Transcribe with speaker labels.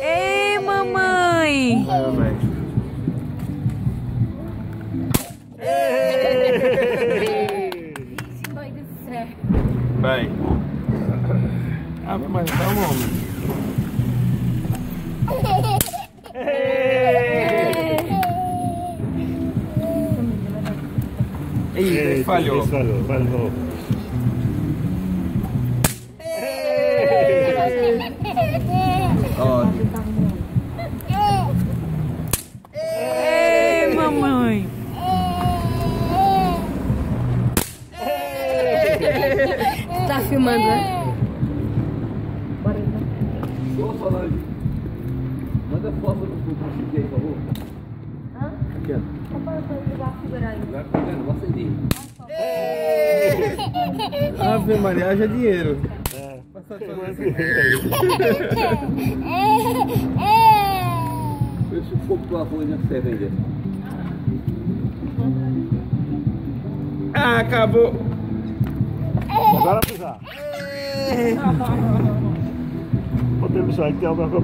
Speaker 1: Ei, mamãe!
Speaker 2: Velho.
Speaker 3: Mãe do céu.
Speaker 2: Vai. Ah, mas calma, homem. Ih, falhou.
Speaker 4: Falhou, falhou.
Speaker 1: Ei, mamãe!
Speaker 3: Tá filmando, né?
Speaker 5: Manda foto do aí, por favor. Aqui, ó. Vai pegando, vai acender.
Speaker 2: Ave Maria, haja dinheiro.
Speaker 5: Deixa o fogo do arroz na você vender.
Speaker 2: Ah, acabou.
Speaker 4: Agora pisar. Ô, tem pessoal que tem alguma coisa